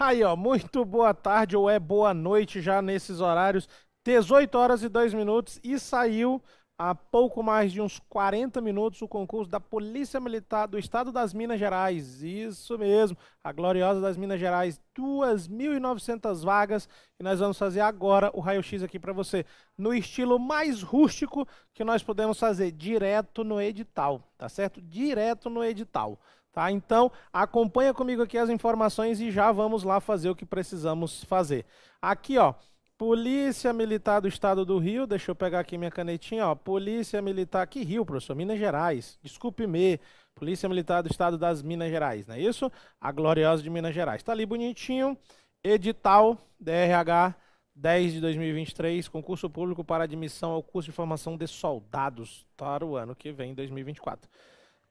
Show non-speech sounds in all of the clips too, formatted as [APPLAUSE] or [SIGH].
Aí, ó, muito boa tarde ou é boa noite já nesses horários. 18 horas e 2 minutos e saiu há pouco mais de uns 40 minutos o concurso da Polícia Militar do Estado das Minas Gerais. Isso mesmo, a gloriosa das Minas Gerais, 2.900 vagas e nós vamos fazer agora o raio-x aqui para você, no estilo mais rústico que nós podemos fazer, direto no edital, tá certo? Direto no edital. Tá? Então, acompanha comigo aqui as informações e já vamos lá fazer o que precisamos fazer. Aqui, ó, Polícia Militar do Estado do Rio, deixa eu pegar aqui minha canetinha, ó. Polícia Militar, que Rio, professor? Minas Gerais. Desculpe-me. Polícia Militar do Estado das Minas Gerais, não é isso? A gloriosa de Minas Gerais. Tá ali bonitinho. Edital DRH 10 de 2023, concurso público para admissão ao curso de formação de soldados para o ano que vem, 2024.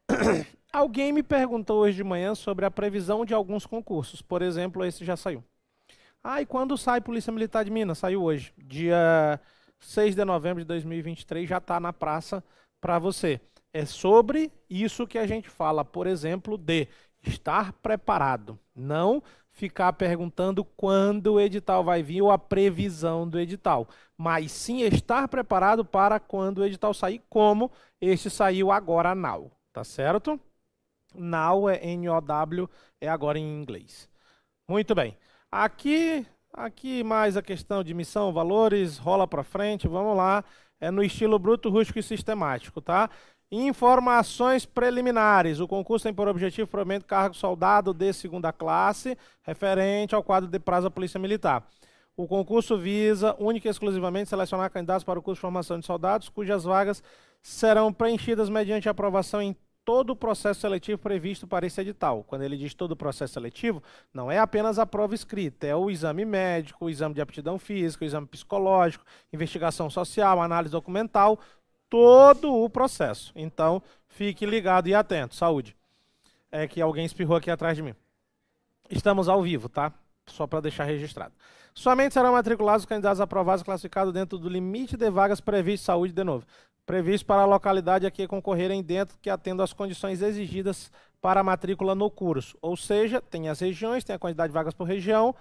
[COUGHS] Alguém me perguntou hoje de manhã sobre a previsão de alguns concursos. Por exemplo, esse já saiu. Ah, e quando sai Polícia Militar de Minas? Saiu hoje. Dia 6 de novembro de 2023 já está na praça para você. É sobre isso que a gente fala, por exemplo, de estar preparado. Não ficar perguntando quando o edital vai vir ou a previsão do edital, mas sim estar preparado para quando o edital sair, como este saiu agora now, tá certo? Now é N-O-W, é agora em inglês. Muito bem. Aqui, aqui mais a questão de missão, valores, rola para frente, vamos lá. É no estilo bruto, rústico e sistemático, tá? Informações preliminares. O concurso tem por objetivo provimento cargo soldado de segunda classe, referente ao quadro de prazo da Polícia Militar. O concurso visa única e exclusivamente selecionar candidatos para o curso de formação de soldados, cujas vagas serão preenchidas mediante aprovação em todo o processo seletivo previsto para esse edital. Quando ele diz todo o processo seletivo, não é apenas a prova escrita, é o exame médico, o exame de aptidão física, o exame psicológico, investigação social, análise documental, todo o processo. Então, fique ligado e atento. Saúde. É que alguém espirrou aqui atrás de mim. Estamos ao vivo, tá? Só para deixar registrado. Somente serão matriculados os candidatos aprovados classificados dentro do limite de vagas previsto saúde de novo previsto para a localidade a que concorrerem dentro que atendam às condições exigidas para a matrícula no curso. Ou seja, tem as regiões, tem a quantidade de vagas por região,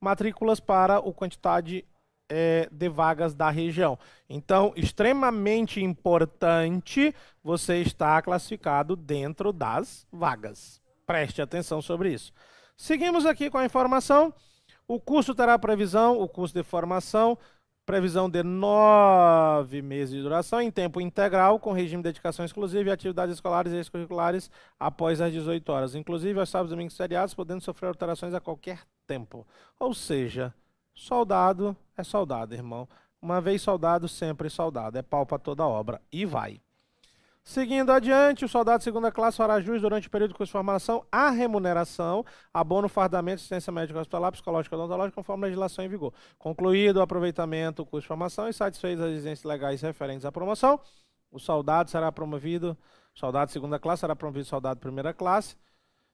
matrículas para a quantidade é, de vagas da região. Então, extremamente importante você estar classificado dentro das vagas. Preste atenção sobre isso. Seguimos aqui com a informação. O curso terá previsão, o curso de formação, Previsão de nove meses de duração em tempo integral, com regime de dedicação exclusiva e atividades escolares e extracurriculares após as 18 horas, inclusive aos sábados, domingos e feriados, podendo sofrer alterações a qualquer tempo. Ou seja, soldado é soldado, irmão. Uma vez soldado, sempre soldado. É pau para toda obra. E vai. Seguindo adiante, o soldado segunda classe fará jus durante o período de curso de formação a remuneração, abono, fardamento, assistência médica hospitalar, psicológica e odontológica, conforme a legislação em vigor. Concluído o aproveitamento do curso de formação e satisfeitas as exigências legais referentes à promoção, o soldado será promovido, soldado segunda classe será promovido soldado primeira classe,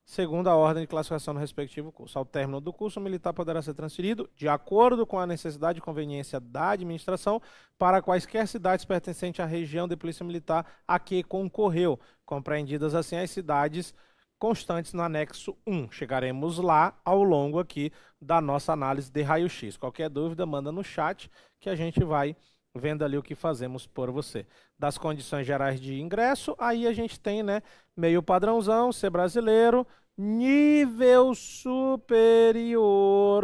segundo a ordem de classificação no respectivo curso. Ao término do curso, o militar poderá ser transferido, de acordo com a necessidade e conveniência da administração, para quaisquer cidades pertencentes à região de polícia militar a que concorreu, compreendidas assim as cidades constantes no anexo 1. Chegaremos lá ao longo aqui da nossa análise de raio-x. Qualquer dúvida, manda no chat que a gente vai vendo ali o que fazemos por você. Das condições gerais de ingresso, aí a gente tem, né, meio padrãozão, ser brasileiro, nível superior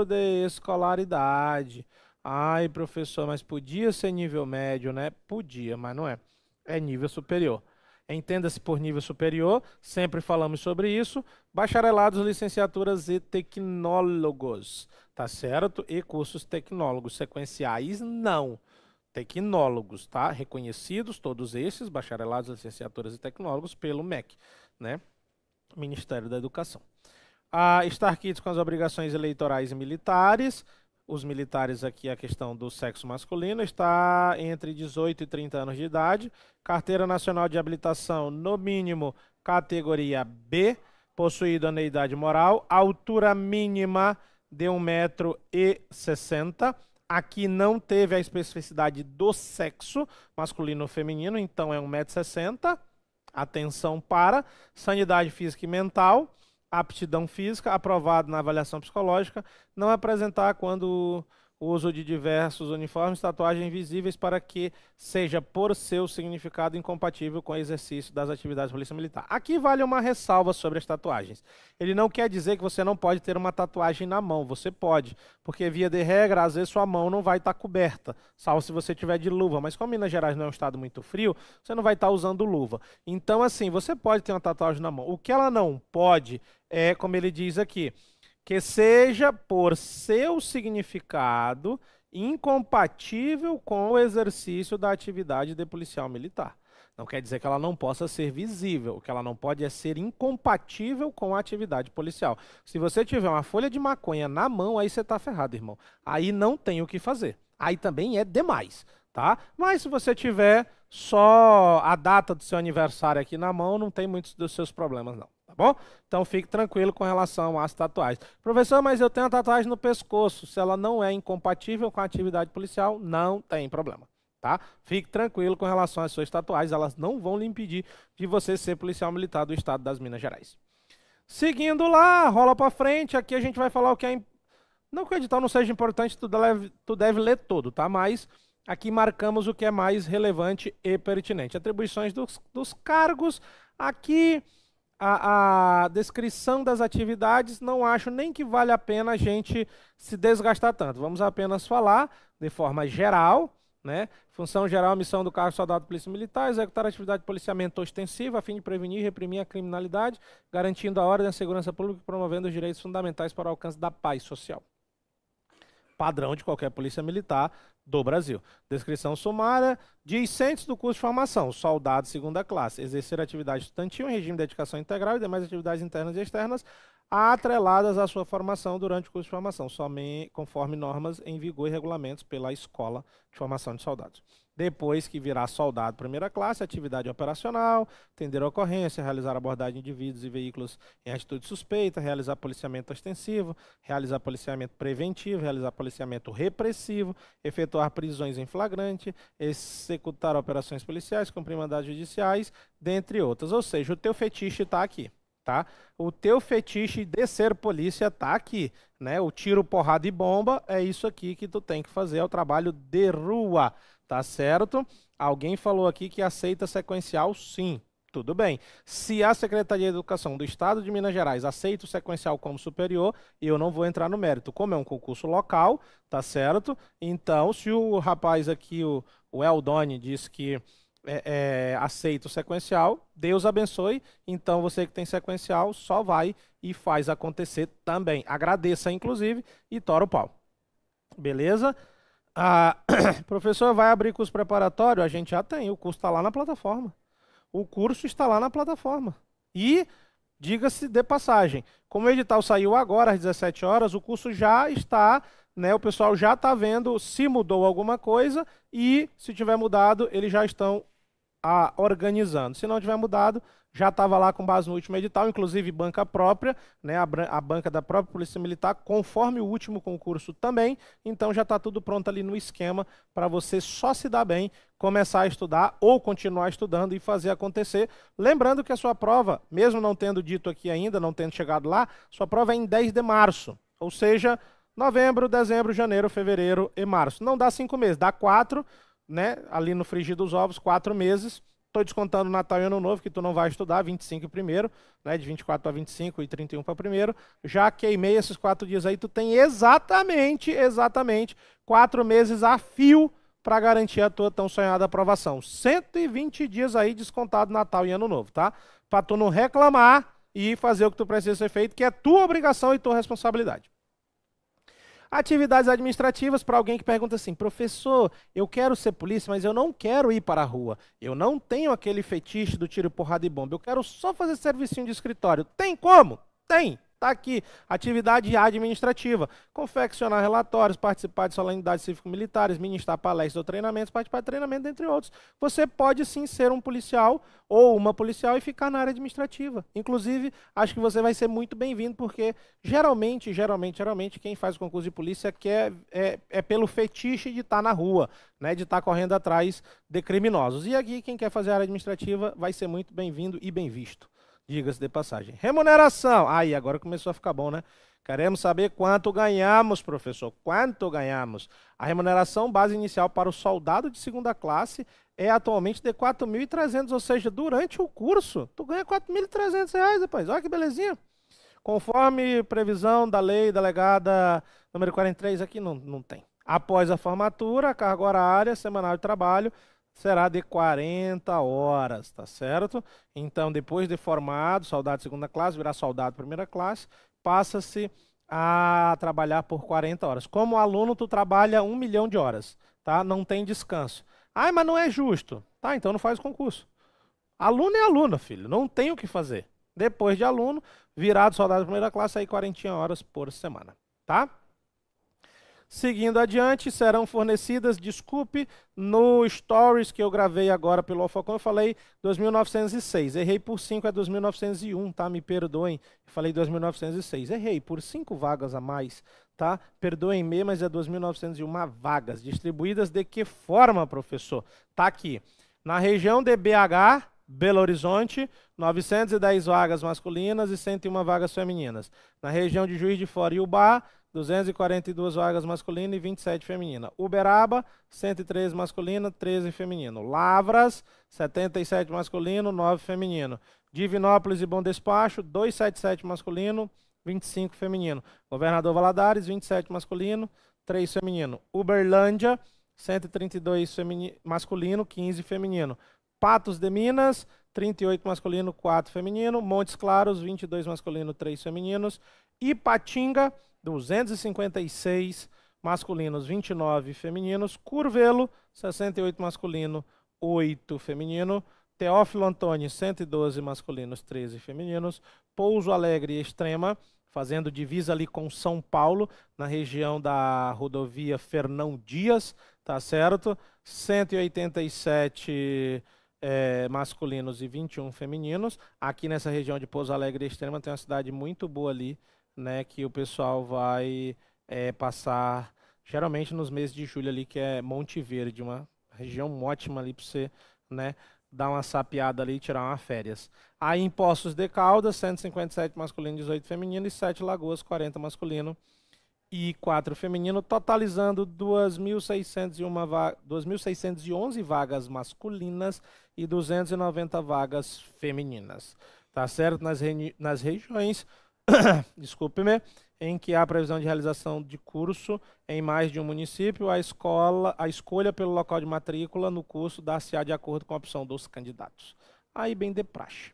de escolaridade. Ai, professor, mas podia ser nível médio, né? Podia, mas não é. É nível superior. Entenda-se por nível superior, sempre falamos sobre isso. Bacharelados, licenciaturas e tecnólogos, tá certo? E cursos tecnólogos sequenciais, não tecnólogos, tá? Reconhecidos todos esses, bacharelados, licenciaturas e tecnólogos pelo MEC, né? Ministério da Educação. A Star Kids com as obrigações eleitorais e militares, os militares aqui a questão do sexo masculino, está entre 18 e 30 anos de idade, carteira nacional de habilitação no mínimo categoria B, possuído aneidade moral, altura mínima de 1,60m, Aqui não teve a especificidade do sexo, masculino ou feminino, então é 1,60m. Atenção para sanidade física e mental. aptidão física, aprovado na avaliação psicológica, não apresentar quando uso de diversos uniformes, tatuagens visíveis para que seja por seu significado incompatível com o exercício das atividades da Polícia Militar. Aqui vale uma ressalva sobre as tatuagens. Ele não quer dizer que você não pode ter uma tatuagem na mão, você pode, porque via de regra, às vezes sua mão não vai estar coberta, salvo se você tiver de luva, mas como Minas Gerais não é um estado muito frio, você não vai estar usando luva. Então assim, você pode ter uma tatuagem na mão. O que ela não pode é, como ele diz aqui, que seja por seu significado incompatível com o exercício da atividade de policial militar. Não quer dizer que ela não possa ser visível, o que ela não pode é ser incompatível com a atividade policial. Se você tiver uma folha de maconha na mão, aí você está ferrado, irmão. Aí não tem o que fazer. Aí também é demais, tá? Mas se você tiver só a data do seu aniversário aqui na mão, não tem muitos dos seus problemas, não tá bom? Então fique tranquilo com relação às tatuagens. Professor, mas eu tenho a tatuagem no pescoço. Se ela não é incompatível com a atividade policial, não tem problema. Tá? Fique tranquilo com relação às suas tatuagens, elas não vão lhe impedir de você ser policial militar do estado das Minas Gerais. Seguindo lá, rola para frente, aqui a gente vai falar o que é. Não que o edital não seja importante, tu deve, tu deve ler todo, tá? Mas aqui marcamos o que é mais relevante e pertinente. Atribuições dos, dos cargos. Aqui a, a, descrição das atividades, não acho nem que vale a pena a gente se desgastar tanto. Vamos apenas falar de forma geral, né? Função geral, missão do cargo soldado polícia militar, executar atividade de policiamento ostensiva a fim de prevenir e reprimir a criminalidade, garantindo a ordem e a segurança pública e promovendo os direitos fundamentais para o alcance da paz social. Padrão de qualquer polícia militar, do Brasil. Descrição sumária, discentes do curso de formação, soldado segunda classe, exercer atividade estudantil em regime de dedicação integral e demais atividades internas e externas atreladas à sua formação durante o curso de formação, somente conforme normas em vigor e regulamentos pela Escola de Formação de Soldados. Depois que virá soldado primeira classe, atividade operacional, atender a ocorrência, realizar abordagem de indivíduos e veículos em atitude suspeita, realizar policiamento ostensivo, realizar policiamento preventivo, realizar policiamento repressivo, efetuar prisões em flagrante, executar operações policiais, cumprir mandados judiciais, dentre outras. Ou seja, o teu fetiche está aqui. Tá? O teu fetiche de ser polícia está aqui, né? O tiro, porrada e bomba é isso aqui que tu tem que fazer, é o trabalho de rua. Tá certo? Alguém falou aqui que aceita sequencial, sim. Tudo bem. Se a Secretaria de Educação do Estado de Minas Gerais aceita o sequencial como superior, eu não vou entrar no mérito. Como é um concurso local, tá certo? Então, se o rapaz aqui, o, o Eldoni, disse que é, é, aceita o sequencial, Deus abençoe. Então, você que tem sequencial, só vai e faz acontecer também. Agradeça, inclusive, e tora o pau. Beleza? Ah, [COUGHS] professor, vai abrir curso preparatório? A gente já tem, o curso está lá na plataforma. O curso está lá na plataforma. E, diga-se de passagem, como o edital saiu agora às 17 horas, o curso já está, né, o pessoal já está vendo se mudou alguma coisa e, se tiver mudado, eles já estão ah, organizando. Se não tiver mudado, já estava lá com base no último edital, inclusive banca própria, né, a, a, banca da própria Polícia Militar, conforme o último concurso também. Então já está tudo pronto ali no esquema para você só se dar bem, começar a estudar ou continuar estudando e fazer acontecer. Lembrando que a sua prova, mesmo não tendo dito aqui ainda, não tendo chegado lá, sua prova é em 10 de março, ou seja, novembro, dezembro, janeiro, fevereiro e março. Não dá cinco meses, dá quatro, né, ali no frigir dos ovos, quatro meses Estou descontando Natal e Ano Novo, que tu não vai estudar, 25 primeiro, né, de 24 para 25 e 31 para primeiro. Já queimei esses quatro dias aí, tu tem exatamente, exatamente, quatro meses a fio para garantir a tua tão sonhada aprovação. 120 dias aí descontado Natal e Ano Novo, tá? Para tu não reclamar e fazer o que tu precisa ser feito, que é tua obrigação e tua responsabilidade. Atividades administrativas para alguém que pergunta assim: professor, eu quero ser polícia, mas eu não quero ir para a rua. Eu não tenho aquele fetiche do tiro, porrada e bomba. Eu quero só fazer serviço de escritório. Tem como? Tem. Está aqui, atividade administrativa, confeccionar relatórios, participar de solenidades cívico-militares, ministrar palestras ou treinamentos, participar de treinamento, entre outros. Você pode sim ser um policial ou uma policial e ficar na área administrativa. Inclusive, acho que você vai ser muito bem-vindo, porque geralmente, geralmente, geralmente, quem faz o concurso de polícia quer, é, é pelo fetiche de estar tá na rua, né, de estar tá correndo atrás de criminosos. E aqui, quem quer fazer a área administrativa vai ser muito bem-vindo e bem visto diga-se de passagem. Remuneração. Aí, agora começou a ficar bom, né? Queremos saber quanto ganhamos, professor. Quanto ganhamos? A remuneração base inicial para o soldado de segunda classe é atualmente de 4.300, ou seja, durante o curso, tu ganha 4.300 reais, rapaz. Olha que belezinha. Conforme previsão da lei delegada número 43, aqui não, não tem. Após a formatura, a carga horária semanal de trabalho será de 40 horas, tá certo? Então, depois de formado, soldado de segunda classe, virar soldado de primeira classe, passa-se a trabalhar por 40 horas. Como aluno, tu trabalha um milhão de horas, tá? Não tem descanso. Ah, mas não é justo. Tá, então não faz concurso. Aluno é aluno, filho. Não tem o que fazer. Depois de aluno, virado soldado de primeira classe, aí 40 horas por semana, tá? Seguindo adiante, serão fornecidas, desculpe, no Stories que eu gravei agora pelo Alfacom, eu falei 2906. Errei por 5, é 2901, tá? Me perdoem. Falei 2906. Errei por 5 vagas a mais, tá? Perdoem-me, mas é 2901 vagas. Distribuídas de que forma, professor? Tá aqui. Na região de BH, Belo Horizonte, 910 vagas masculinas e 101 vagas femininas. Na região de Juiz de Fora e Ubá, 242 vagas masculina e 27 feminina. Uberaba, 103 masculina, 13 feminino. Lavras, 77 masculino, 9 feminino. Divinópolis e Bom Despacho, 277 masculino, 25 feminino. Governador Valadares, 27 masculino, 3 feminino. Uberlândia, 132 masculino, 15 feminino. Patos de Minas, 38 masculino, 4 feminino. Montes Claros, 22 masculino, 3 femininos. Ipatinga, 256 masculinos, 29 femininos. Curvelo, 68 masculino, 8 feminino. Teófilo Antônio, 112 masculinos, 13 femininos. Pouso Alegre Extrema, fazendo divisa ali com São Paulo, na região da rodovia Fernão Dias, tá certo? 187 é, masculinos e 21 femininos. Aqui nessa região de Pouso Alegre Extrema tem uma cidade muito boa ali, né, que o pessoal vai é, passar geralmente nos meses de julho ali, que é Monte Verde, uma região ótima ali para você, né, dar uma sapiada ali e tirar uma férias. Aí em Poços de Caldas, 157 masculino, 18 feminino e 7 Lagoas, 40 masculino e 4 feminino, totalizando 2.611 vagas masculinas e 290 vagas femininas. Tá certo? Nas, nas regiões [COUGHS] desculpe-me, em que há previsão de realização de curso em mais de um município, a escola, a escolha pelo local de matrícula no curso dar-se-á de acordo com a opção dos candidatos. Aí bem de praxe.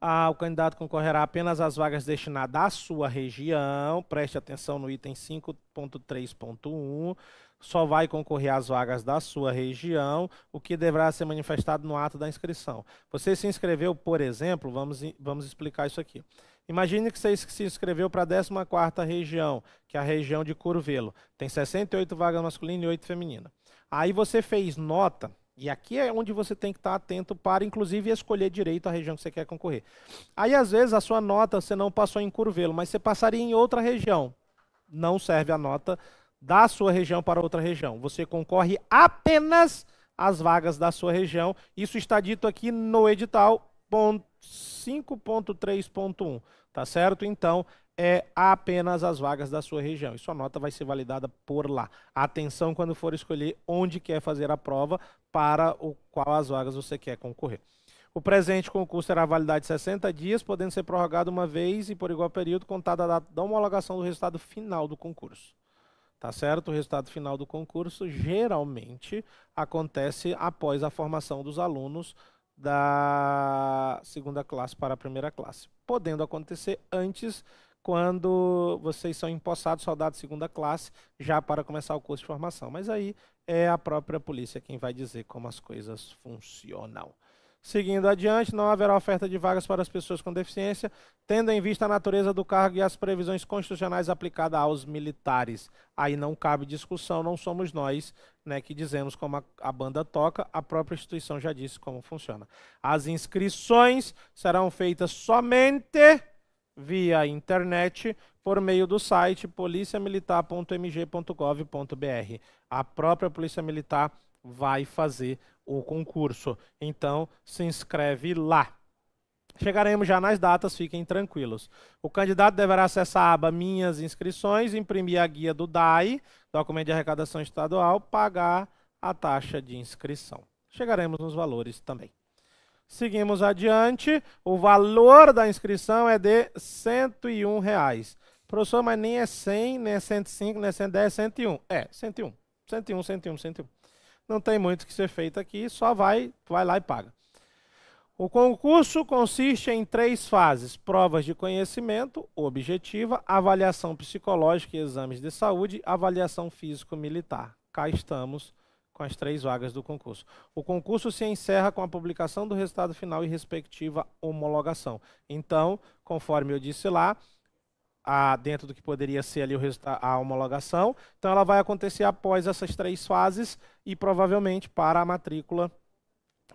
Ah, o candidato concorrerá apenas às vagas destinadas à sua região. Preste atenção no item 5.3.1 só vai concorrer às vagas da sua região, o que deverá ser manifestado no ato da inscrição. Você se inscreveu, por exemplo, vamos, vamos explicar isso aqui. Imagine que você se inscreveu para a 14ª região, que é a região de Curvelo. Tem 68 vagas masculinas e 8 femininas. Aí você fez nota, e aqui é onde você tem que estar atento para, inclusive, escolher direito a região que você quer concorrer. Aí, às vezes, a sua nota você não passou em Curvelo, mas você passaria em outra região. Não serve a nota da sua região para outra região. Você concorre apenas às vagas da sua região. Isso está dito aqui no edital 5.3.1, tá certo? Então, é apenas as vagas da sua região. E sua nota vai ser validada por lá. Atenção quando for escolher onde quer fazer a prova, para o qual as vagas você quer concorrer. O presente concurso terá validade de 60 dias, podendo ser prorrogado uma vez e por igual período, contada a data da homologação do resultado final do concurso. Tá certo? O resultado final do concurso geralmente acontece após a formação dos alunos da segunda classe para a primeira classe, podendo acontecer antes quando vocês são empossados soldados de segunda classe já para começar o curso de formação. Mas aí é a própria polícia quem vai dizer como as coisas funcionam. Seguindo adiante, não haverá oferta de vagas para as pessoas com deficiência, tendo em vista a natureza do cargo e as previsões constitucionais aplicadas aos militares. Aí não cabe discussão, não somos nós né, que dizemos como a, a banda toca, a própria instituição já disse como funciona. As inscrições serão feitas somente via internet por meio do site policiamilitar.mg.gov.br. A própria Polícia Militar vai fazer o concurso. Então, se inscreve lá. Chegaremos já nas datas, fiquem tranquilos. O candidato deverá acessar a aba Minhas Inscrições, imprimir a guia do DAI, Documento de Arrecadação Estadual, pagar a taxa de inscrição. Chegaremos nos valores também. Seguimos adiante. O valor da inscrição é de 101 reais. Professor, mas nem é 100, nem é 105, nem é 110, é 101. É, 101. 101, 101, 101. Não tem muito que ser feito aqui, só vai, vai lá e paga. O concurso consiste em três fases: provas de conhecimento, objetiva, avaliação psicológica e exames de saúde, avaliação físico-militar. Cá estamos com as três vagas do concurso. O concurso se encerra com a publicação do resultado final e respectiva homologação. Então, conforme eu disse lá, a, dentro do que poderia ser ali o a homologação, então ela vai acontecer após essas três fases e provavelmente para a matrícula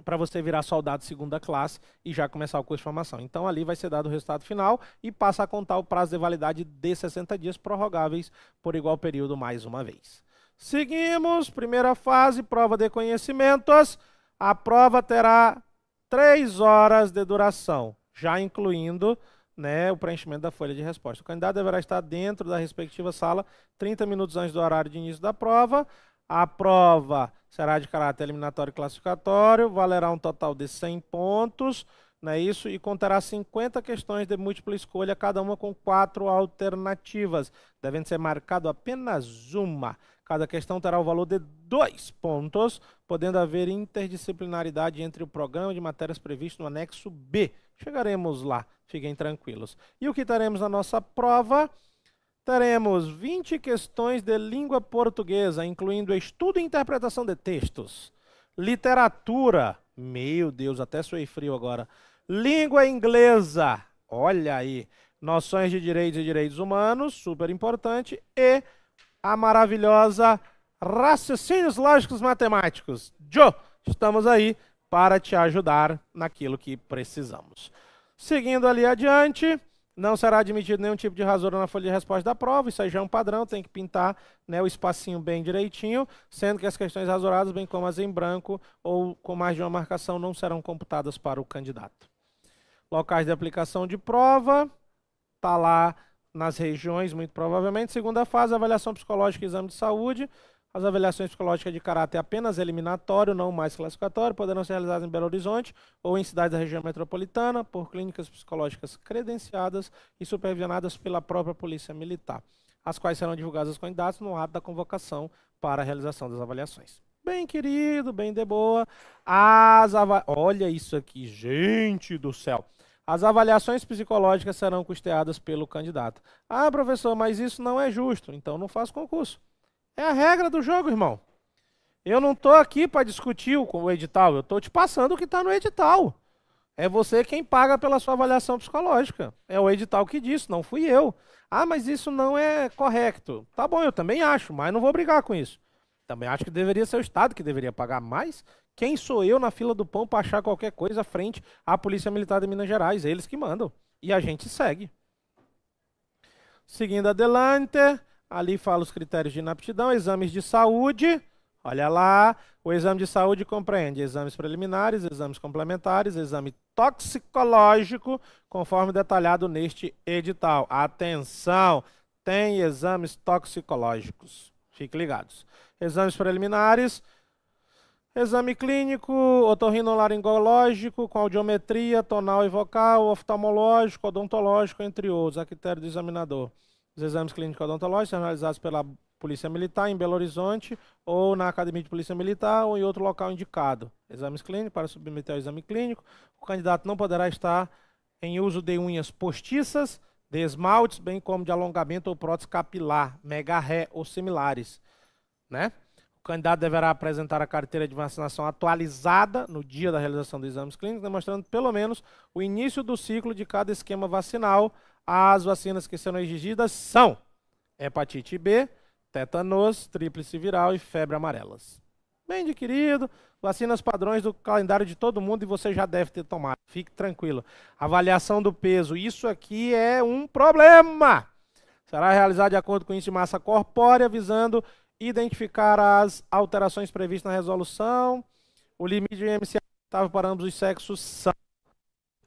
para você virar soldado segunda classe e já começar o curso de formação. Então ali vai ser dado o resultado final e passa a contar o prazo de validade de 60 dias prorrogáveis por igual período mais uma vez. Seguimos, primeira fase, prova de conhecimentos. A prova terá três horas de duração, já incluindo né, o preenchimento da folha de resposta. O candidato deverá estar dentro da respectiva sala 30 minutos antes do horário de início da prova. A prova será de caráter eliminatório e classificatório, valerá um total de 100 pontos, não é isso? E conterá 50 questões de múltipla escolha, cada uma com quatro alternativas, devendo ser marcado apenas uma. Cada questão terá o valor de dois pontos, podendo haver interdisciplinaridade entre o programa de matérias previsto no anexo B. Chegaremos lá, fiquem tranquilos. E o que teremos na nossa prova? Teremos 20 questões de língua portuguesa, incluindo estudo e interpretação de textos, literatura, meu Deus, até suei frio agora, língua inglesa, olha aí, noções de direitos e direitos humanos, super importante, e a maravilhosa Raciocínios Lógicos Matemáticos. Joe, estamos aí para te ajudar naquilo que precisamos. Seguindo ali adiante, não será admitido nenhum tipo de rasura na folha de resposta da prova, isso aí já é um padrão, tem que pintar né, o espacinho bem direitinho, sendo que as questões rasuradas, bem como as em branco ou com mais de uma marcação, não serão computadas para o candidato. Locais de aplicação de prova, está lá nas regiões, muito provavelmente. Segunda fase, avaliação psicológica e exame de saúde. As avaliações psicológicas de caráter apenas eliminatório, não mais classificatório, poderão ser realizadas em Belo Horizonte ou em cidades da região metropolitana por clínicas psicológicas credenciadas e supervisionadas pela própria Polícia Militar, as quais serão divulgadas aos candidatos no ato da convocação para a realização das avaliações. Bem querido, bem de boa. As ava... Olha isso aqui, gente do céu. As avaliações psicológicas serão custeadas pelo candidato. Ah, professor, mas isso não é justo, então não faço concurso. É a regra do jogo, irmão. Eu não estou aqui para discutir o edital, eu estou te passando o que está no edital. É você quem paga pela sua avaliação psicológica. É o edital que disse, não fui eu. Ah, mas isso não é correto. Tá bom, eu também acho, mas não vou brigar com isso. Também acho que deveria ser o Estado que deveria pagar mais. Quem sou eu na fila do pão para achar qualquer coisa frente à Polícia Militar de Minas Gerais? Eles que mandam. E a gente segue. Seguindo adelante, ali fala os critérios de inaptidão, exames de saúde. Olha lá, o exame de saúde compreende exames preliminares, exames complementares, exame toxicológico, conforme detalhado neste edital. Atenção, tem exames toxicológicos. Fiquem ligados. Exames preliminares, exame clínico, otorrinolaringológico, com audiometria, tonal e vocal, oftalmológico, odontológico, entre outros, a critério do examinador. Os exames clínicos odontológicos são realizados pela Polícia Militar em Belo Horizonte ou na Academia de Polícia Militar ou em outro local indicado. Exames clínicos, para submeter ao exame clínico, o candidato não poderá estar em uso de unhas postiças, de esmaltes, bem como de alongamento ou prótese capilar, mega ré ou similares né? O candidato deverá apresentar a carteira de vacinação atualizada no dia da realização dos exames clínicos, demonstrando pelo menos o início do ciclo de cada esquema vacinal. As vacinas que serão exigidas são hepatite B, tétanos, tríplice viral e febre amarelas. Bem de querido, vacinas padrões do calendário de todo mundo e você já deve ter tomado. Fique tranquilo. Avaliação do peso, isso aqui é um problema. Será realizado de acordo com índice de massa corpórea, visando identificar as alterações previstas na resolução. O limite de MCA para ambos os sexos são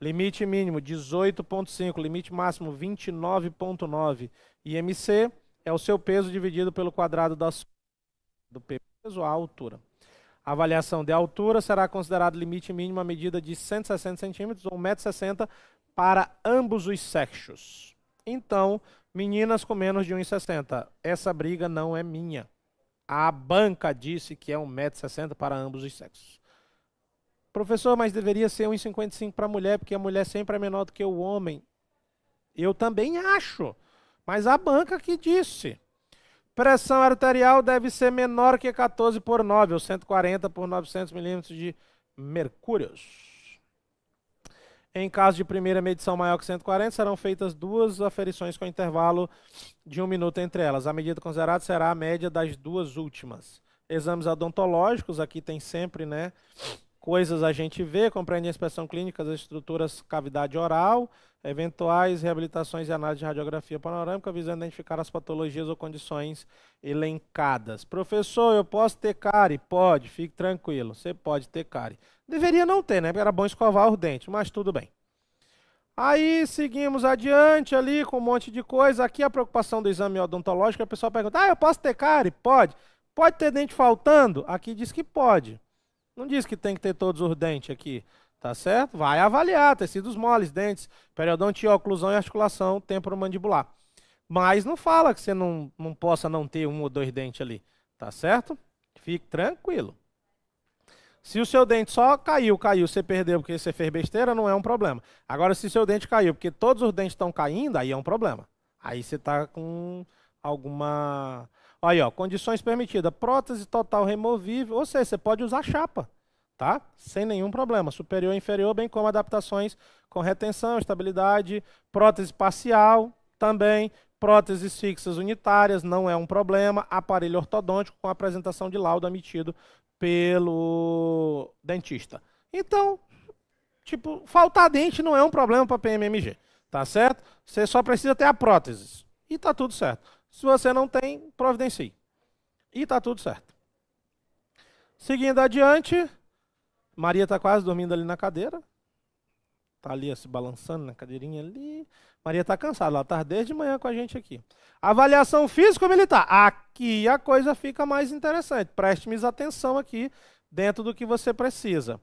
limite mínimo 18,5, limite máximo 29,9. IMC é o seu peso dividido pelo quadrado da do peso, a altura. A avaliação de altura será considerado limite mínimo a medida de 160 centímetros ou 1,60m para ambos os sexos. Então, meninas com menos de 1,60. Essa briga não é minha. A banca disse que é 1,60m para ambos os sexos. Professor, mas deveria ser 1,55 para a mulher, porque a mulher sempre é menor do que o homem. Eu também acho. Mas a banca que disse. Pressão arterial deve ser menor que 14 por 9, ou 140 por 900 milímetros de mercúrios. Em caso de primeira medição maior que 140, serão feitas duas aferições com intervalo de um minuto entre elas. A medida considerada será a média das duas últimas. Exames odontológicos, aqui tem sempre, né? Coisas a gente vê, compreende a inspeção clínica das estruturas cavidade oral, eventuais reabilitações e análise de radiografia panorâmica, visando identificar as patologias ou condições elencadas. Professor, eu posso ter cárie? Pode, fique tranquilo, você pode ter cárie. Deveria não ter, né? Porque era bom escovar os dentes, mas tudo bem. Aí seguimos adiante ali com um monte de coisa. Aqui a preocupação do exame odontológico, a pessoa pergunta: "Ah, eu posso ter cárie?" Pode. Pode ter dente faltando? Aqui diz que pode. Não diz que tem que ter todos os dentes aqui, tá certo? Vai avaliar tecidos moles, dentes, periodontia, oclusão e articulação temporomandibular. Mas não fala que você não, não possa não ter um ou dois dentes ali, tá certo? Fique tranquilo. Se o seu dente só caiu, caiu, você perdeu porque você fez besteira, não é um problema. Agora, se seu dente caiu porque todos os dentes estão caindo, aí é um problema. Aí você está com alguma. Aí, ó, condições permitidas: prótese total removível, ou seja, você pode usar chapa, tá? Sem nenhum problema. Superior e inferior, bem como adaptações com retenção, estabilidade, prótese parcial também, próteses fixas unitárias, não é um problema. Aparelho ortodôntico com apresentação de laudo emitido pelo dentista. Então, tipo, faltar dente não é um problema para PMMG, tá certo? Você só precisa ter a prótese e tá tudo certo. Se você não tem, providencie. E tá tudo certo. Seguindo adiante, Maria tá quase dormindo ali na cadeira. Tá ali se balançando na cadeirinha ali. Maria tá cansada, ela tá desde manhã com a gente aqui. Avaliação físico-militar. Aqui a coisa fica mais interessante. Preste-me atenção aqui dentro do que você precisa.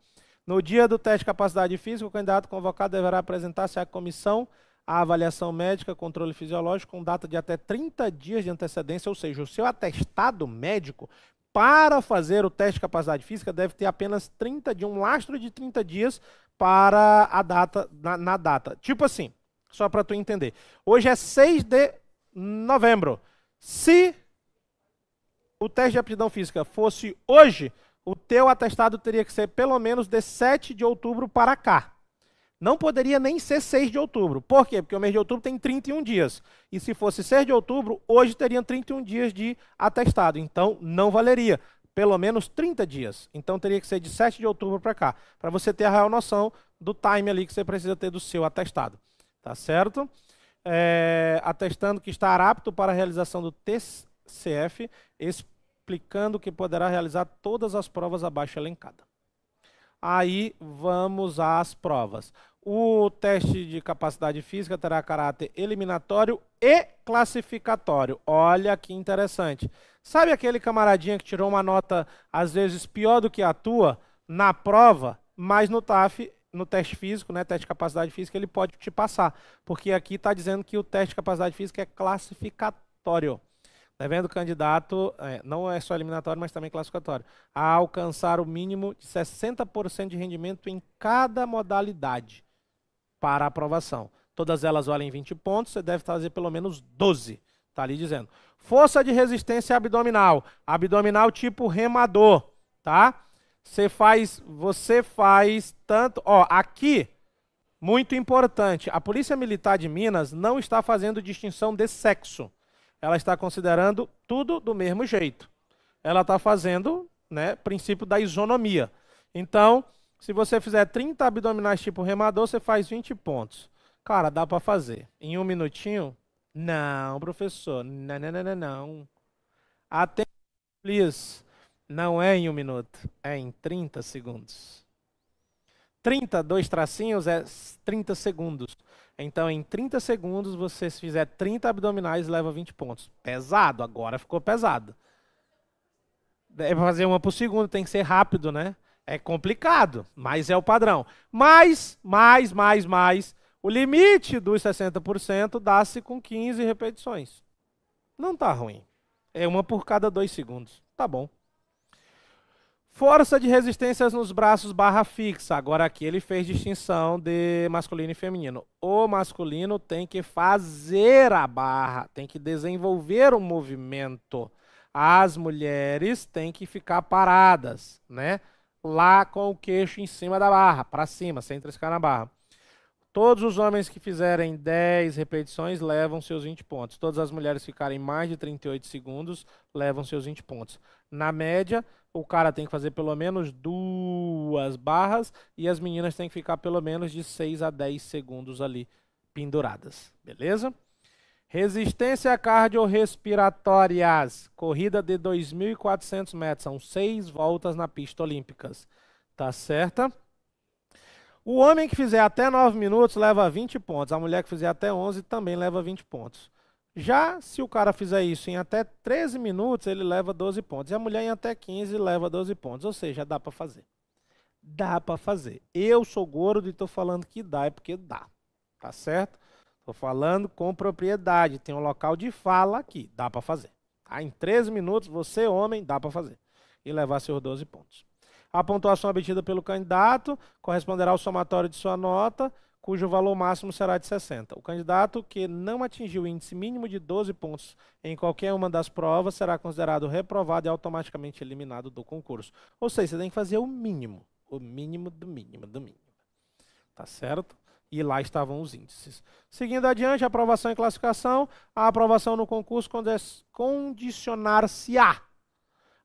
No dia do teste de capacidade física, o candidato convocado deverá apresentar-se à comissão a avaliação médica, controle fisiológico, com data de até 30 dias de antecedência, ou seja, o seu atestado médico para fazer o teste de capacidade física deve ter apenas 30 dias, um lastro de 30 dias para a data, na, na data. Tipo assim, só para tu entender. Hoje é 6 de novembro. Se o teste de aptidão física fosse hoje, o teu atestado teria que ser pelo menos de 7 de outubro para cá. Não poderia nem ser 6 de outubro. Por quê? Porque o mês de outubro tem 31 dias. E se fosse 6 de outubro, hoje teriam 31 dias de atestado. Então, não valeria. Pelo menos 30 dias. Então, teria que ser de 7 de outubro para cá. Para você ter a real noção do time ali que você precisa ter do seu atestado. Tá certo? é, atestando que está apto para a realização do TCF, explicando que poderá realizar todas as provas abaixo elencadas. Aí vamos às provas. O teste de capacidade física terá caráter eliminatório e classificatório. Olha que interessante. Sabe aquele camaradinha que tirou uma nota, às vezes, pior do que a tua, na prova, mas no TAF no teste físico, né, teste de capacidade física, ele pode te passar. Porque aqui está dizendo que o teste de capacidade física é classificatório. Devendo o candidato, é, não é só eliminatório, mas também classificatório, a alcançar o mínimo de 60% de rendimento em cada modalidade para aprovação. Todas elas valem 20 pontos, você deve fazer pelo menos 12. Está ali dizendo. Força de resistência abdominal. Abdominal tipo remador, tá? Você faz, você faz tanto, ó, aqui muito importante, a Polícia Militar de Minas não está fazendo distinção de sexo. Ela está considerando tudo do mesmo jeito. Ela está fazendo, né, princípio da isonomia. Então, se você fizer 30 abdominais tipo remador, você faz 20 pontos. Cara, dá para fazer. Em um minutinho? Não, professor. Não, não, não, não. Até, please. Não é em um minuto, é em 30 segundos. 30, dois tracinhos, é 30 segundos. Então, em 30 segundos, você se fizer 30 abdominais, leva 20 pontos. Pesado, agora ficou pesado. É fazer uma por segundo, tem que ser rápido, né? É complicado, mas é o padrão. Mais, mais, mais, mais. O limite dos 60% dá-se com 15 repetições. Não tá ruim. É uma por cada dois segundos. Tá bom. Força de resistências nos braços barra fixa. Agora aqui ele fez distinção de masculino e feminino. O masculino tem que fazer a barra, tem que desenvolver o movimento. As mulheres têm que ficar paradas, né? lá com o queixo em cima da barra, para cima, sem triscar na barra. Todos os homens que fizerem 10 repetições levam seus 20 pontos. Todas as mulheres que ficarem mais de 38 segundos levam seus 20 pontos. Na média, o cara tem que fazer pelo menos duas barras e as meninas têm que ficar pelo menos de 6 a 10 segundos ali penduradas. Beleza? Resistência cardiorrespiratórias. Corrida de 2.400 metros. São seis voltas na pista olímpicas. Tá certa? O homem que fizer até 9 minutos leva 20 pontos. A mulher que fizer até 11 também leva 20 pontos. Já se o cara fizer isso em até 13 minutos, ele leva 12 pontos. E a mulher em até 15 leva 12 pontos. Ou seja, dá para fazer. Dá para fazer. Eu sou gordo e estou falando que dá, é porque dá. Tá certo? Estou falando com propriedade. Tem um local de fala aqui. Dá para fazer. Tá? Em 13 minutos, você, homem, dá para fazer. E levar seus 12 pontos. A pontuação obtida pelo candidato corresponderá ao somatório de sua nota, cujo valor máximo será de 60. O candidato que não atingiu o índice mínimo de 12 pontos em qualquer uma das provas será considerado reprovado e automaticamente eliminado do concurso. Ou seja, você tem que fazer o mínimo. O mínimo do mínimo do mínimo. Tá certo? e lá estavam os índices. Seguindo adiante, aprovação e classificação. A aprovação no concurso condicionar-se-á.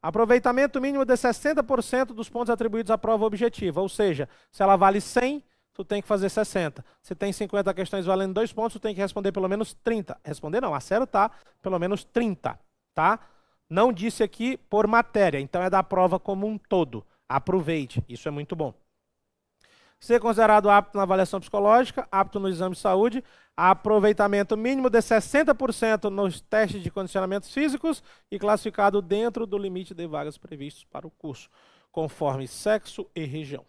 Aproveitamento mínimo de 60% dos pontos atribuídos à prova objetiva. Ou seja, se ela vale 100, tu tem que fazer 60. Se tem 50 questões valendo 2 pontos, tu tem que responder pelo menos 30. Responder não, acertar pelo menos 30, tá? Não disse aqui por matéria, então é da prova como um todo. Aproveite, isso é muito bom. Ser considerado apto na avaliação psicológica, apto no exame de saúde, aproveitamento mínimo de 60% nos testes de condicionamentos físicos e classificado dentro do limite de vagas previstos para o curso, conforme sexo e região.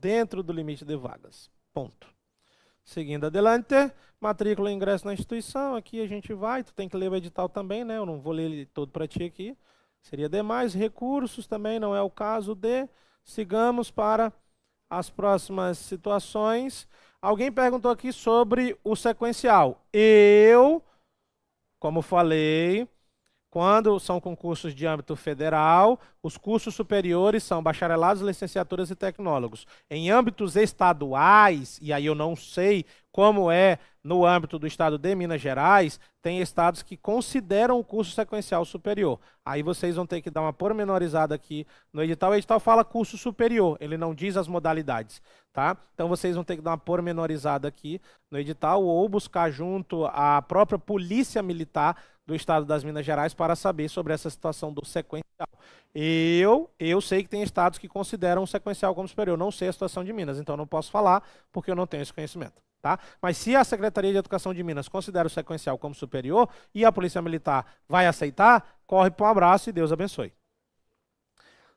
Dentro do limite de vagas. Ponto. Seguindo adelante, matrícula e ingresso na instituição. Aqui a gente vai, tu tem que ler o edital também, né? Eu não vou ler ele todo para ti aqui. Seria demais. Recursos também não é o caso de. Sigamos para as próximas situações. Alguém perguntou aqui sobre o sequencial. Eu, como falei, quando são concursos de âmbito federal, os cursos superiores são bacharelados, licenciaturas e tecnólogos. Em âmbitos estaduais, e aí eu não sei como é no âmbito do estado de Minas Gerais, tem estados que consideram o curso sequencial superior. Aí vocês vão ter que dar uma pormenorizada aqui no edital. O edital fala curso superior, ele não diz as modalidades, tá? Então vocês vão ter que dar uma pormenorizada aqui no edital ou buscar junto à própria Polícia Militar do estado das Minas Gerais para saber sobre essa situação do sequencial. Eu, eu sei que tem estados que consideram o sequencial como superior. Não sei a situação de Minas, então não posso falar porque eu não tenho esse conhecimento. Tá? Mas se a Secretaria de Educação de Minas considera o sequencial como superior e a Polícia Militar vai aceitar, corre para um abraço e Deus abençoe.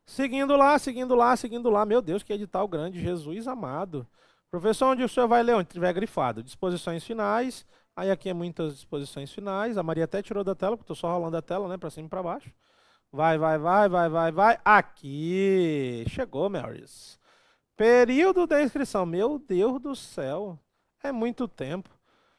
Seguindo lá, seguindo lá, seguindo lá. Meu Deus, que edital grande, Jesus amado. Professor, onde o senhor vai ler? Onde tiver grifado. Disposições finais. Aí aqui é muitas disposições finais. A Maria até tirou da tela, porque estou só rolando a tela, né? Para cima e para baixo. Vai, vai, vai, vai, vai, vai. Aqui. Chegou, Marys. Período da inscrição. Meu Deus do céu. É muito tempo.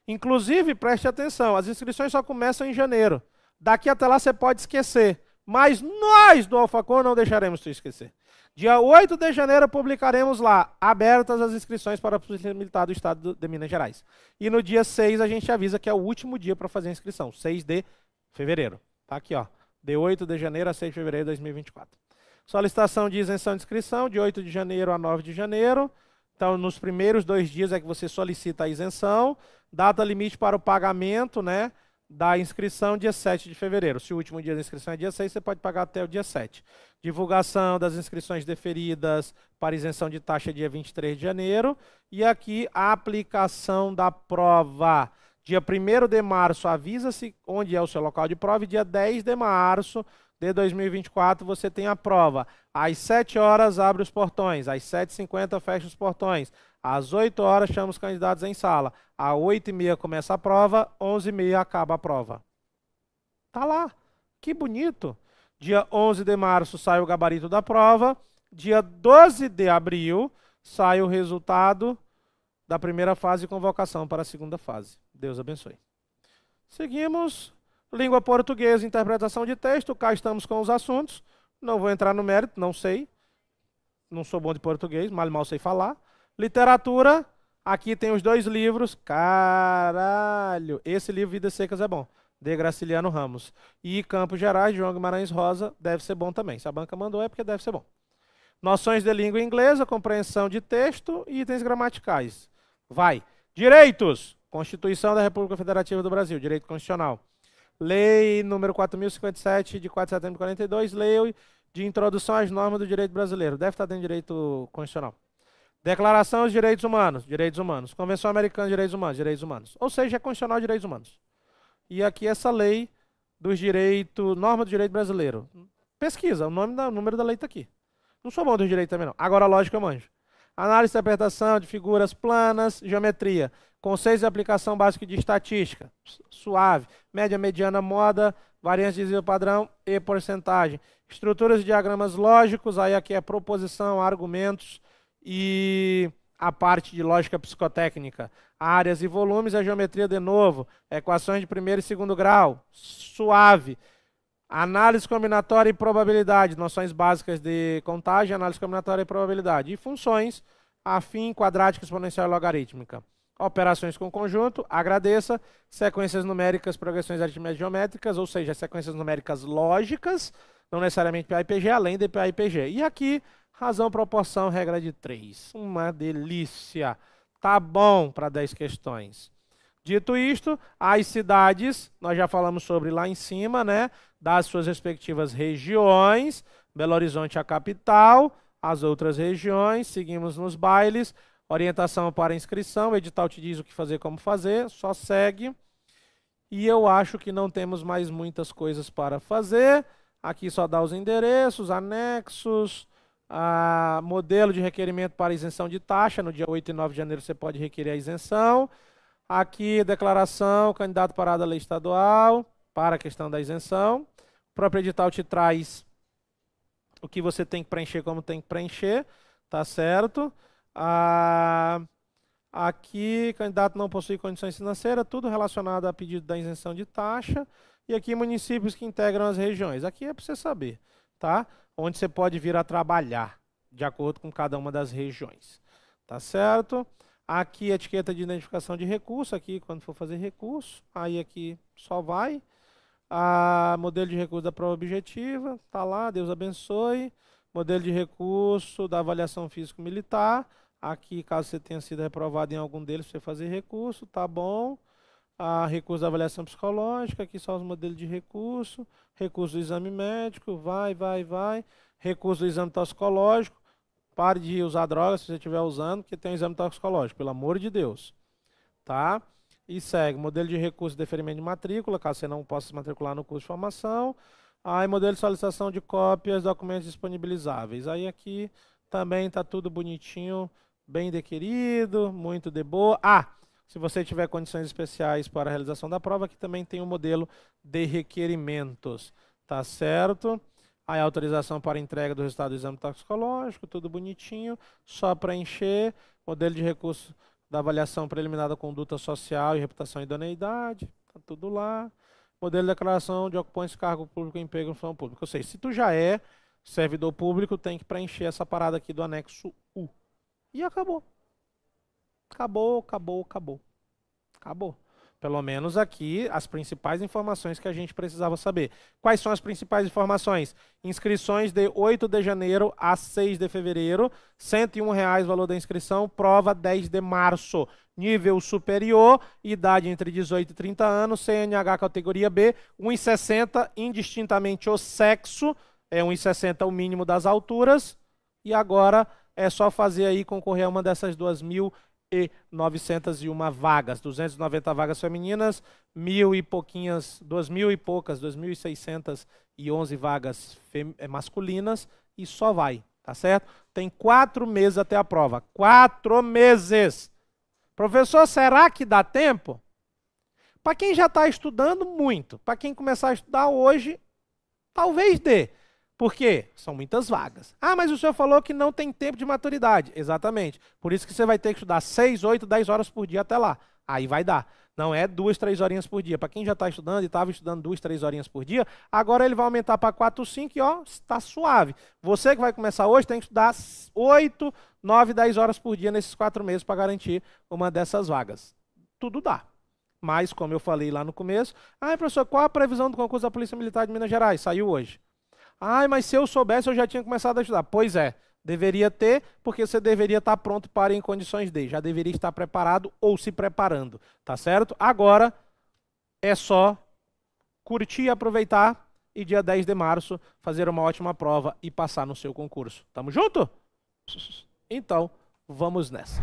Inclusive, preste atenção, as inscrições só começam em janeiro. Daqui até lá você pode esquecer. Mas nós do Alfacor não deixaremos você esquecer. Dia 8 de janeiro publicaremos lá, abertas as inscrições para a Polícia Militar do Estado de Minas Gerais. E no dia 6 a gente avisa que é o último dia para fazer a inscrição, 6 de fevereiro. Tá aqui, ó. De 8 de janeiro a 6 de fevereiro de 2024. Solicitação de isenção de inscrição, de 8 de janeiro a 9 de janeiro. Então, nos primeiros dois dias é que você solicita a isenção. Data limite para o pagamento, né? da inscrição, dia 7 de fevereiro. Se o último dia da inscrição é dia 6, você pode pagar até o dia 7. Divulgação das inscrições deferidas para isenção de taxa dia 23 de janeiro. E aqui a aplicação da prova. Dia 1 de março, avisa-se onde é o seu local de prova. E dia 10 de março de 2024, você tem a prova. Às 7 horas, abre os portões. Às 7h50, fecha os portões. Às 8 horas, chama os candidatos em sala. Às 8h30 começa a prova, 11h30 acaba a prova. Tá lá. Que bonito. Dia 11 de março sai o gabarito da prova. Dia 12 de abril sai o resultado da primeira fase de convocação para a segunda fase. Deus abençoe. Seguimos. Língua portuguesa, interpretação de texto. Cá estamos com os assuntos. Não vou entrar no mérito, não sei. Não sou bom de português, mal mal sei falar. Literatura, aqui tem os dois livros. Caralho! Esse livro, Vidas Secas, é bom. De Graciliano Ramos. E Campos Gerais, João Guimarães Rosa, deve ser bom também. Se a banca mandou, é porque deve ser bom. Noções de língua inglesa, compreensão de texto e itens gramaticais. Vai. Direitos. Constituição da República Federativa do Brasil, direito constitucional. Lei número 4057 de 4 de setembro de 42, lei de introdução às normas do direito brasileiro. Deve estar dentro do direito constitucional. Declaração dos Direitos Humanos, Direitos Humanos. Convenção Americana de Direitos Humanos, Direitos Humanos. Ou seja, é constitucional Direitos Humanos. E aqui essa lei dos direitos, norma do direito brasileiro. Pesquisa, o nome da, o número da lei está aqui. Não sou bom do direito também não. Agora a lógica eu manjo. Análise e interpretação de figuras planas, geometria. Conceitos de aplicação básica de estatística. Suave. Média, mediana, moda, variância de desvio padrão e porcentagem. Estruturas de diagramas lógicos, aí aqui é proposição, argumentos, e a parte de lógica psicotécnica, áreas e volumes, a geometria de novo, equações de primeiro e segundo grau, suave, análise combinatória e probabilidade, noções básicas de contagem, análise combinatória e probabilidade, e funções, afim, quadrática, exponencial e logarítmica. Operações com conjunto, agradeça, sequências numéricas, progressões aritméticas geométricas, ou seja, sequências numéricas lógicas, não necessariamente PA e PG, além de PA e PG. E aqui, Razão, proporção, regra de 3. Uma delícia. Tá bom para 10 questões. Dito isto, as cidades, nós já falamos sobre lá em cima, né? Das suas respectivas regiões. Belo Horizonte a capital, as outras regiões, seguimos nos bailes. Orientação para inscrição, o edital te diz o que fazer, como fazer, só segue. E eu acho que não temos mais muitas coisas para fazer. Aqui só dá os endereços, anexos, a modelo de requerimento para isenção de taxa. No dia 8 e 9 de janeiro você pode requerer a isenção. Aqui, declaração, candidato parado à lei estadual, para a questão da isenção. O próprio edital te traz o que você tem que preencher, como tem que preencher, tá certo? Ah, aqui, candidato não possui condições financeiras, tudo relacionado a pedido da isenção de taxa. E aqui, municípios que integram as regiões. Aqui é para você saber, tá? onde você pode vir a trabalhar, de acordo com cada uma das regiões. Tá certo? Aqui, etiqueta de identificação de recurso, aqui quando for fazer recurso, aí aqui só vai. A modelo de recurso da prova objetiva, tá lá, Deus abençoe. Modelo de recurso da avaliação físico-militar. Aqui, caso você tenha sido reprovado em algum deles, você fazer recurso, tá bom a recurso da avaliação psicológica, aqui só os modelos de recurso, recurso do exame médico, vai, vai, vai, recurso do exame toxicológico, pare de usar drogas se você estiver usando, porque tem um exame toxicológico, pelo amor de Deus. Tá? E segue, modelo de recurso de deferimento de matrícula, caso você não possa se matricular no curso de formação. Aí, modelo de solicitação de cópias, documentos disponibilizáveis. Aí aqui também está tudo bonitinho, bem dequerido, muito de boa. Ah, se você tiver condições especiais para a realização da prova, aqui também tem o um modelo de requerimentos, tá certo? A autorização para entrega do resultado do exame toxicológico, tudo bonitinho, só preencher, modelo de recurso da avaliação preliminar da conduta social e reputação e idoneidade, tá tudo lá. Modelo de declaração de ocupante de cargo público e emprego no função pública. Ou seja, se tu já é servidor público, tem que preencher essa parada aqui do anexo U. E acabou. Acabou, acabou, acabou. Acabou. Pelo menos aqui as principais informações que a gente precisava saber. Quais são as principais informações? Inscrições de 8 de janeiro a 6 de fevereiro, 101 reais valor da inscrição, prova 10 de março. Nível superior, idade entre 18 e 30 anos, CNH categoria B, 1,60 indistintamente o sexo, é 1,60 o mínimo das alturas. E agora é só fazer aí concorrer a uma dessas duas mil e 901 vagas, 290 vagas femininas, mil e pouquinhas, duas mil e poucas, 2.611 vagas eh, masculinas e só vai, tá certo? Tem quatro meses até a prova, quatro meses. Professor, será que dá tempo? Para quem já está estudando, muito. Para quem começar a estudar hoje, talvez dê. Por quê? São muitas vagas. Ah, mas o senhor falou que não tem tempo de maturidade. Exatamente. Por isso que você vai ter que estudar 6, 8, 10 horas por dia até lá. Aí vai dar. Não é duas, três horinhas por dia. Para quem já está estudando e estava estudando duas, três horinhas por dia, agora ele vai aumentar para 4, 5 e ó, está suave. Você que vai começar hoje tem que estudar 8, 9, 10 horas por dia nesses quatro meses para garantir uma dessas vagas. Tudo dá. Mas, como eu falei lá no começo, ah, professor, qual a previsão do concurso da Polícia Militar de Minas Gerais? Saiu hoje. Ai, mas se eu soubesse, eu já tinha começado a estudar. Pois é, deveria ter, porque você deveria estar pronto para em condições de. Já deveria estar preparado ou se preparando, tá certo? Agora é só curtir e aproveitar e dia 10 de março fazer uma ótima prova e passar no seu concurso. Tamo junto? Então, vamos nessa.